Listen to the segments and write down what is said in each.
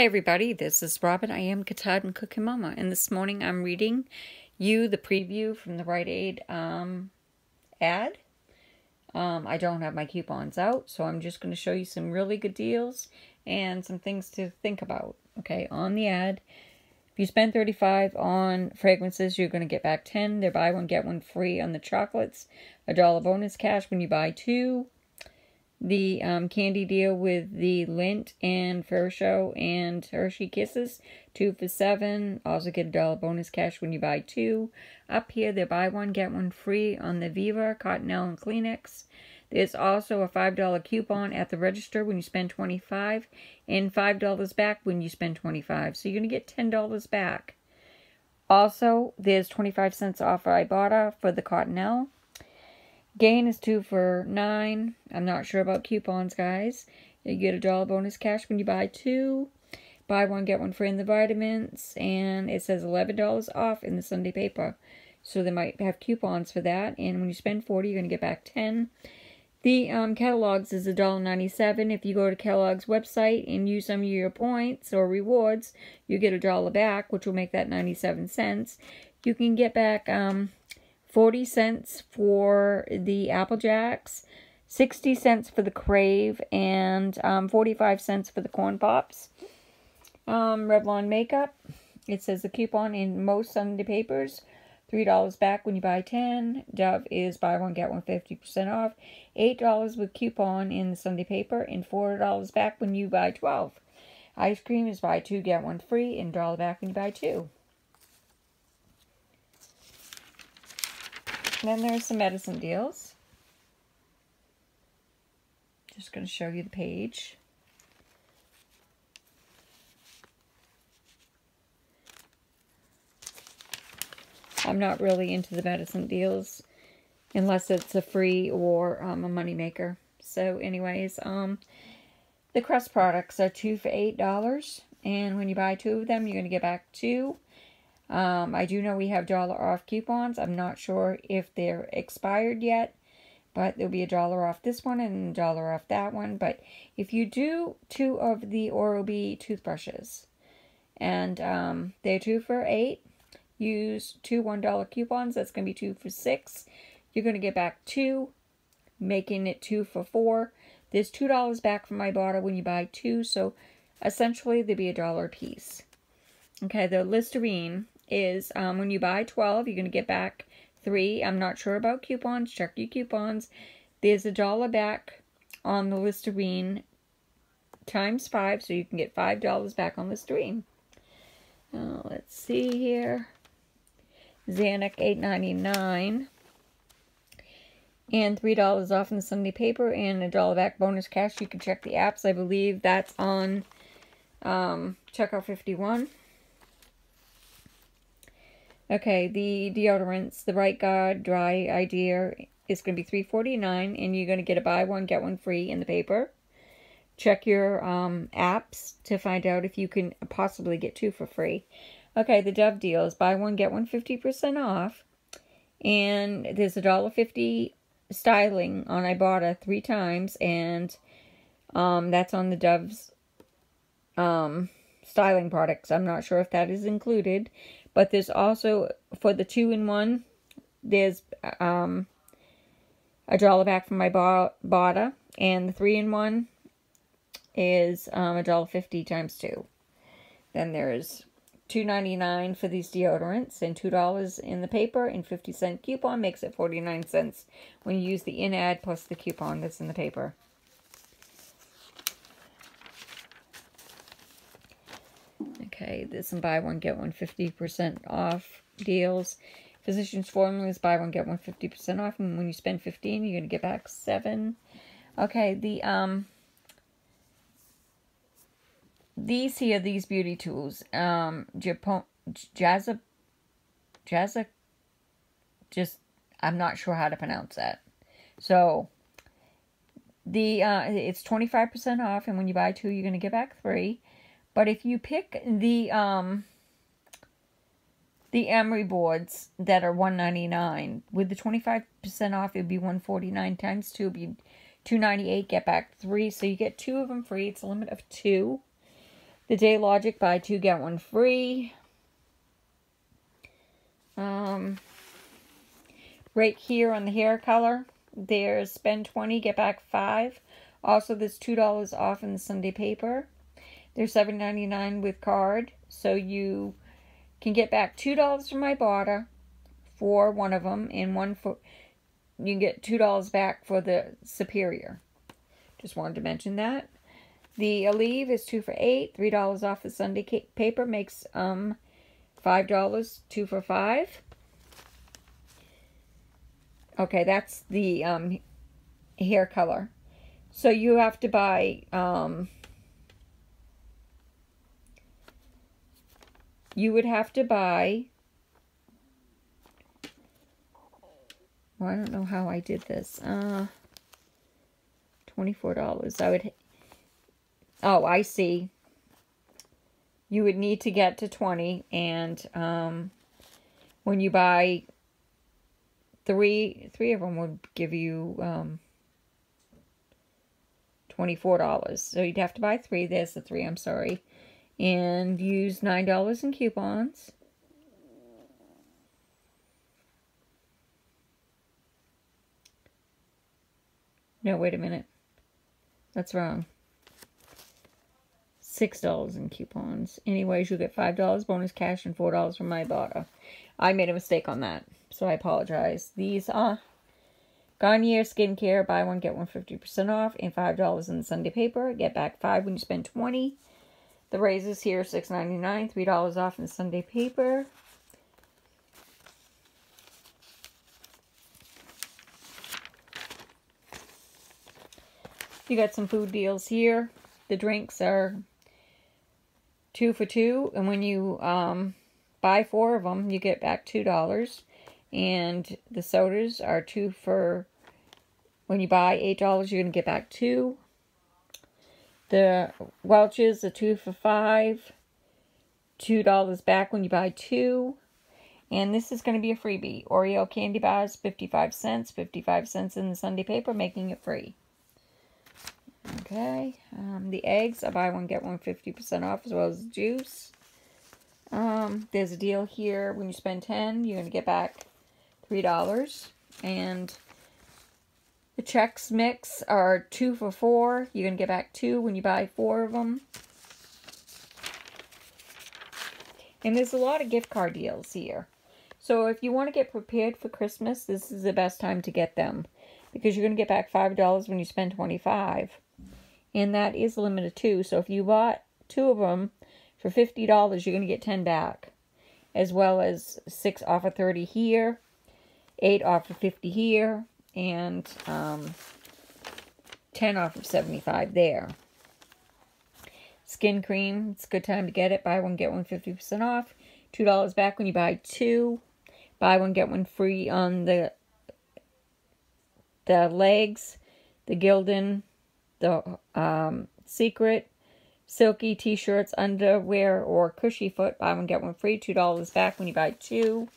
Hi, everybody. This is Robin. I am Katahadin Cooking Mama, and this morning I'm reading you the preview from the Rite Aid um, ad. Um, I don't have my coupons out, so I'm just going to show you some really good deals and some things to think about. Okay, on the ad, if you spend 35 on fragrances, you're going to get back 10. They're buy one, get one free on the chocolates. A dollar bonus cash when you buy two the um, candy deal with the Lindt and Fair Show and Hershey Kisses. Two for seven. Also get a dollar bonus cash when you buy two. Up here, they buy one, get one free on the Viva, Cottonelle, and Kleenex. There's also a $5 coupon at the register when you spend 25 and $5 back when you spend 25 So you're going to get $10 back. Also, there's 25 cents off Ibotta for the Cottonelle. Gain is two for nine. I'm not sure about coupons, guys. You get a dollar bonus cash when you buy two. Buy one, get one free in the vitamins. And it says $11 off in the Sunday paper. So they might have coupons for that. And when you spend 40 you're going to get back 10 The um, Kellogg's is $1.97. If you go to Kellogg's website and use some of your points or rewards, you get a dollar back, which will make that 97 cents. You can get back um, 40 cents for the Apple Jacks, 60 cents for the Krave, and um, 45 cents for the Corn Pops. Um, Revlon Makeup, it says the coupon in most Sunday papers, $3 back when you buy 10. Dove is buy one, get one 50% off. $8 with coupon in the Sunday paper, and $4 back when you buy 12. Ice cream is buy two, get one free, and $1 back when you buy two. Then there's some medicine deals. Just going to show you the page. I'm not really into the medicine deals unless it's a free or um, a moneymaker. So anyways, um, the Crest products are two for $8. And when you buy two of them, you're going to get back two. Um, I do know we have dollar off coupons. I'm not sure if they're expired yet, but there'll be a dollar off this one and a dollar off that one. But if you do two of the Oral-B toothbrushes, and um, they're two for eight, use two $1 coupons. That's going to be two for six. You're going to get back two, making it two for four. There's $2 back from my Ibotta when you buy two, so essentially they'd be a dollar a piece. Okay, the Listerine is um, when you buy 12, you're going to get back 3. I'm not sure about coupons. Check your coupons. There's a dollar back on the Listerine times 5, so you can get $5 back on Listerine. Uh, let's see here. Zantac, $8.99 and $3 off in the Sunday paper and a dollar back bonus cash. You can check the apps. I believe that's on um, checkout 51. Okay, the deodorants, the Right Guard Dry Idea is going to be three forty nine, and you're going to get a buy one, get one free in the paper. Check your um, apps to find out if you can possibly get two for free. Okay, the Dove deal is buy one, get one 50% off. And there's a dollar fifty styling on Ibotta three times, and um, that's on the Dove's um, styling products. I'm not sure if that is included. But there's also, for the two-in-one, there's um, a dollar back from my Ibotta. And the three-in-one is um, a dollar fifty times two. Then there's two ninety nine for these deodorants and $2 in the paper and 50 cent coupon makes it 49 cents when you use the in-ad plus the coupon that's in the paper. Okay, there's some buy one, get one 50% off deals. Physicians Formulas, buy one, get one 50% off. And when you spend 15 you're going to get back 7 Okay, the, um, these here, these beauty tools, um, Japan, Jazza, Jazza, just, I'm not sure how to pronounce that. So, the, uh, it's 25% off, and when you buy two, you're going to get back three. But if you pick the um the emery boards that are 199 with the 25% off it would be 149 times 2 would be 298 get back 3 so you get two of them free it's a limit of 2 The Daylogic buy two, get one free. Um, right here on the hair color, there's spend 20, get back 5. Also, there's $2 off in the Sunday paper. There's $7.99 with card. So you can get back $2 from Ibotta for one of them and one for you can get $2 back for the Superior. Just wanted to mention that. The Aleve is 2 for 8 $3 off the Sunday paper makes um $5, 2 for 5 Okay, that's the um, hair color. So you have to buy, um, you would have to buy, well, I don't know how I did this. Uh, $24. I would, oh, I see. You would need to get to 20 and um, when you buy three three of them would give you um, $24. So you'd have to buy three. There's the three, I'm sorry. And use $9 in coupons. No, wait a minute. That's wrong. $6 in coupons. Anyways, you'll get $5 bonus cash and $4 from my Ibotta. I made a mistake on that, so I apologize. These are Garnier Skincare, buy one, get one 50% off, and $5 in the Sunday paper. Get back 5 when you spend 20 The raises here, $6.99, $3 off in Sunday paper. You got some food deals here. The drinks are two for two. And when you um, buy four of them, you get back $2. And the sodas are two for, when you buy $8, you're going to get back two. The Welch's are two for five. $2 back when you buy two. And this is going to be a freebie. Oreo candy bars, 55 cents. 55 cents in the Sunday paper, making it free. Okay. Um, the eggs, I buy one, get one 50% off, as well as the juice. Um, there's a deal here. When you spend 10 you're going to get back $3. And the Chex Mix are 2 for 4 You're going to get back 2 when you buy 4 of them. And there's a lot of gift card deals here. So if you want to get prepared for Christmas, this is the best time to get them. Because you're going to get back $5 when you spend 25 And that is limited too. So if you bought two of them, for $50, you're going to get 10 back. As well as 6 off of 30 here. 8 off of 50 here. And um, 10 off of 75 there. Skin cream. It's a good time to get it. Buy one, get one 50% off. $2 back when you buy two. Buy one, get one free on the the L'eggs, the Gildan, the um, Secret, silky t-shirts, underwear, or cushy foot. Buy one, get one free. $2 back when you buy two.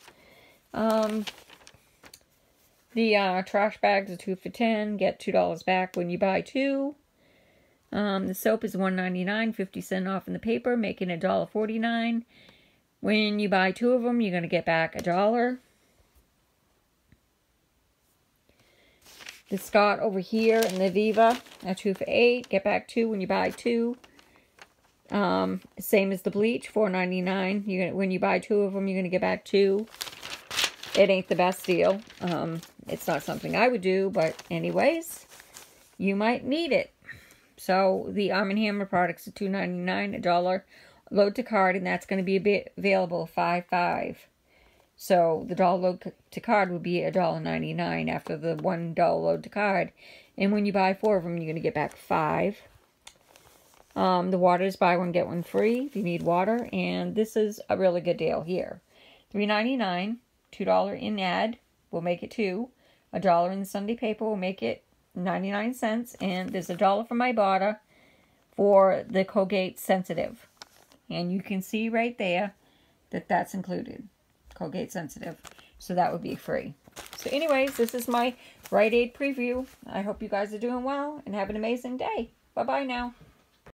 Um, the uh, trash bags are 2 for 10 Get $2 back when you buy two. Um, the soap is $1.99, 50 cent off in the paper, making it $1.49. When you buy two of them, you're going to get back a dollar. The Scott over here and the Viva are 2 for 8 Get back two when you buy two. Um, same as the bleach, four ninety nine. You when you buy two of them, you're gonna get back two. It ain't the best deal. Um, it's not something I would do, but anyways, you might need it. So the Arm & Hammer products are two ninety nine, a dollar load to card, and that's going to be a bit available five five. So the dollar load to card would be a dollar ninety nine after the one dollar load to card, and when you buy four of them, you're going to get back five. Um, the water is buy one, get one free if you need water. And this is a really good deal here. $3.99, $2 in ad will make it two. A dollar in Sunday paper will make it 99 cents. And there's a dollar from Ibotta for the Colgate Sensitive. And you can see right there that that's included. Colgate Sensitive. So that would be free. So anyways, this is my Rite Aid preview. I hope you guys are doing well and have an amazing day. Bye-bye now.